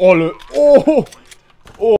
Oh le... Oh, oh.